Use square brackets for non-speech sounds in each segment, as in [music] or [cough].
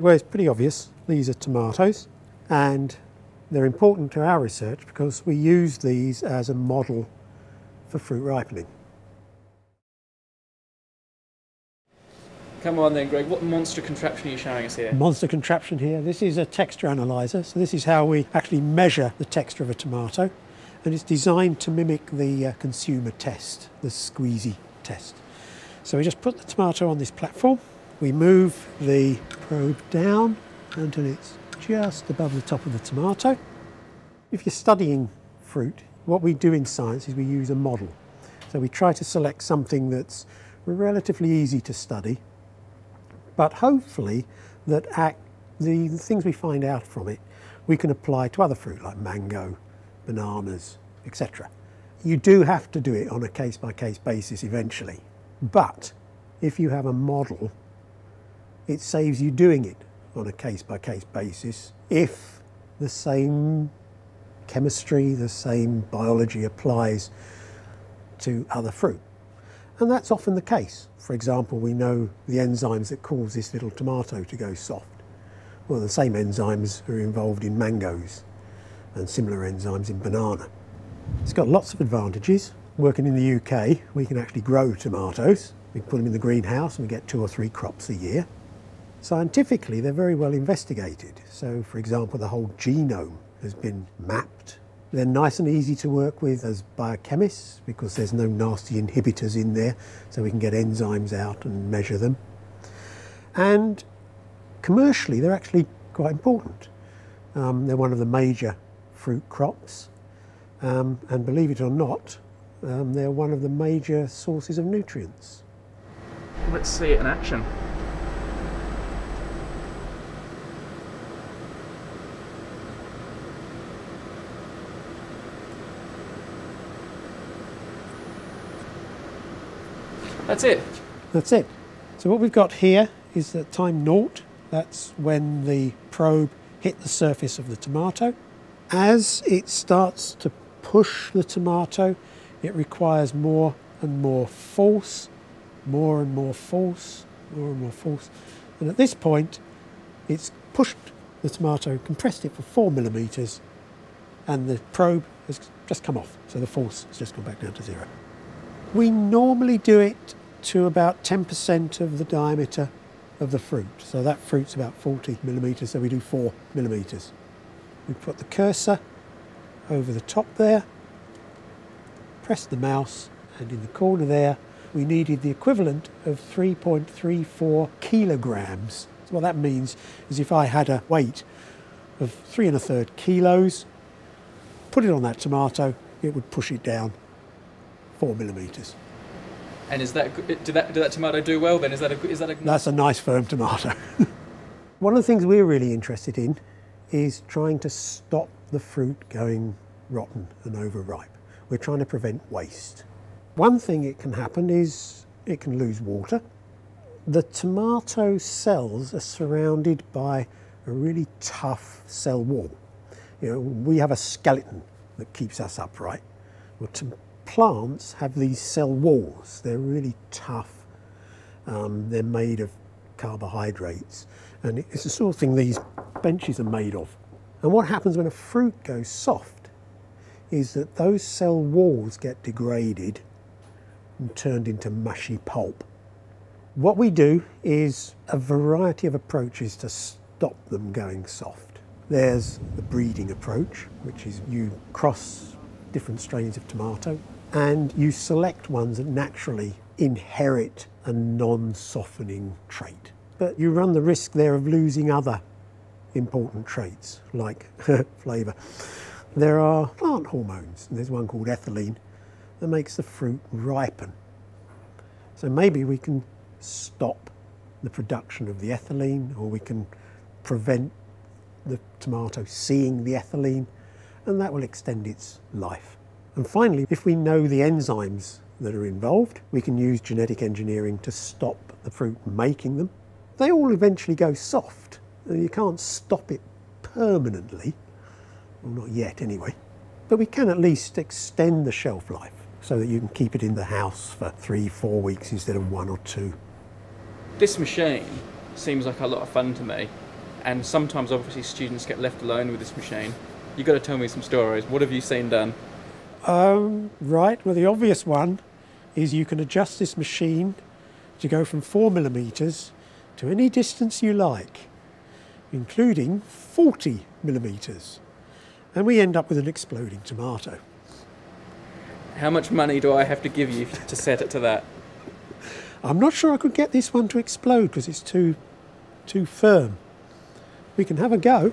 Well, it's pretty obvious. These are tomatoes, and they're important to our research because we use these as a model for fruit ripening. Come on then, Greg. What monster contraption are you showing us here? Monster contraption here. This is a texture analyzer. So this is how we actually measure the texture of a tomato. And it's designed to mimic the uh, consumer test, the squeezy test. So we just put the tomato on this platform. We move the probe down until it's just above the top of the tomato. If you're studying fruit, what we do in science is we use a model. So we try to select something that's relatively easy to study but hopefully that act, the, the things we find out from it we can apply to other fruit like mango, bananas, etc. You do have to do it on a case by case basis eventually, but if you have a model, it saves you doing it on a case by case basis if the same chemistry, the same biology applies to other fruit. And that's often the case. For example, we know the enzymes that cause this little tomato to go soft. Well, the same enzymes are involved in mangoes and similar enzymes in banana. It's got lots of advantages. Working in the UK, we can actually grow tomatoes. We put them in the greenhouse and we get two or three crops a year. Scientifically, they're very well investigated. So, for example, the whole genome has been mapped they're nice and easy to work with as biochemists because there's no nasty inhibitors in there, so we can get enzymes out and measure them. And commercially, they're actually quite important. Um, they're one of the major fruit crops, um, and believe it or not, um, they're one of the major sources of nutrients. Let's see it in action. That's it. That's it. So what we've got here is the time naught. That's when the probe hit the surface of the tomato. As it starts to push the tomato, it requires more and more force, more and more force, more and more force. And at this point, it's pushed the tomato, compressed it for four millimeters, and the probe has just come off. So the force has just gone back down to zero. We normally do it to about 10% of the diameter of the fruit. So that fruit's about 40 millimetres, so we do 4 millimetres. We put the cursor over the top there, press the mouse, and in the corner there, we needed the equivalent of 3.34 kilograms. So what that means is if I had a weight of three and a third kilos, put it on that tomato, it would push it down four millimetres. And is that did that did that tomato do well? Then is that a, is that a That's a nice firm tomato. [laughs] One of the things we're really interested in is trying to stop the fruit going rotten and overripe. We're trying to prevent waste. One thing it can happen is it can lose water. The tomato cells are surrounded by a really tough cell wall. You know, we have a skeleton that keeps us upright. Well, plants have these cell walls. They're really tough. Um, they're made of carbohydrates. And it's the sort of thing these benches are made of. And what happens when a fruit goes soft is that those cell walls get degraded and turned into mushy pulp. What we do is a variety of approaches to stop them going soft. There's the breeding approach, which is you cross different strains of tomato and you select ones that naturally inherit a non-softening trait. But you run the risk there of losing other important traits like [laughs] flavour. There are plant hormones, and there's one called ethylene that makes the fruit ripen. So maybe we can stop the production of the ethylene or we can prevent the tomato seeing the ethylene and that will extend its life. And finally, if we know the enzymes that are involved, we can use genetic engineering to stop the fruit making them. They all eventually go soft. You can't stop it permanently, well, not yet anyway. But we can at least extend the shelf life so that you can keep it in the house for three, four weeks instead of one or two. This machine seems like a lot of fun to me. and sometimes obviously students get left alone with this machine. You've got to tell me some stories. What have you seen done? Um, right, well, the obvious one is you can adjust this machine to go from 4 millimetres to any distance you like, including 40 millimetres. And we end up with an exploding tomato. How much money do I have to give you to set it to that? I'm not sure I could get this one to explode because it's too, too firm. We can have a go.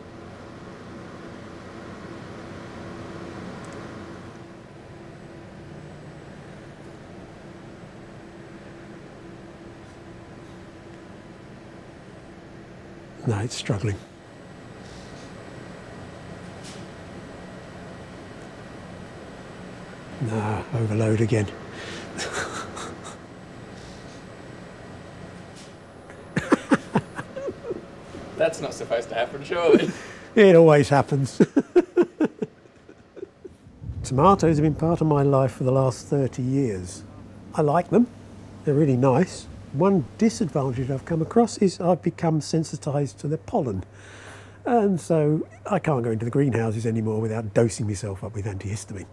No, it's struggling. No, overload again. That's not supposed to happen, surely. It always happens. [laughs] Tomatoes have been part of my life for the last 30 years. I like them, they're really nice. One disadvantage I've come across is I've become sensitised to the pollen. And so I can't go into the greenhouses anymore without dosing myself up with antihistamine.